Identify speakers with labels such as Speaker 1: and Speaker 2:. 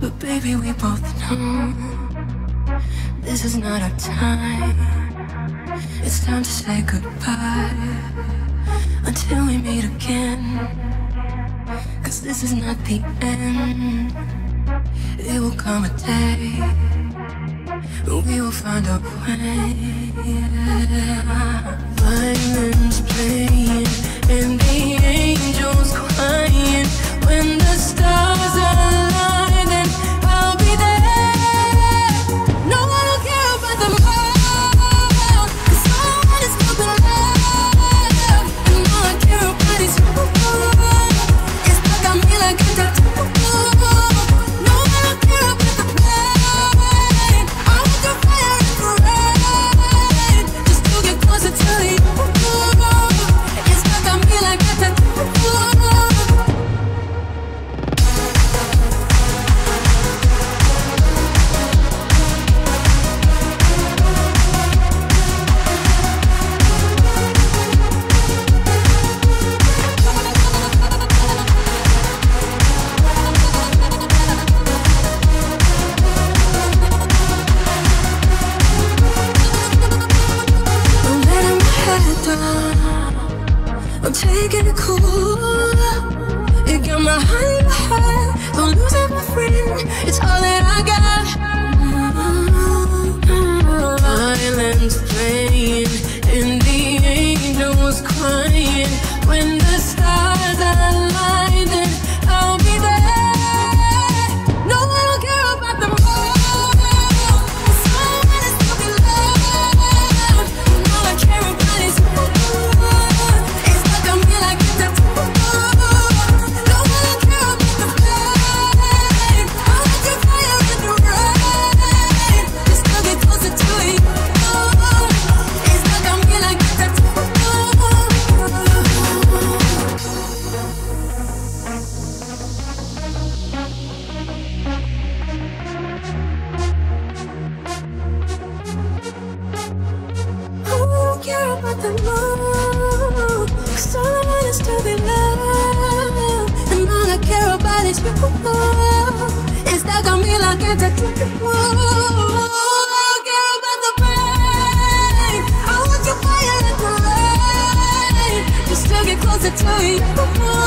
Speaker 1: But baby, we both know this is not our time. It's time to say goodbye until we meet again. Cause this is not the end. It will come a day we will find a way. Violins playing and the angels I'm taking it cool. You got my heart my head. Don't lose it, my friend. It's all that I got. Violence playing about the moon. all I want is to be loved. And all I care about is you. It's stuck on me like a tattoo. I don't care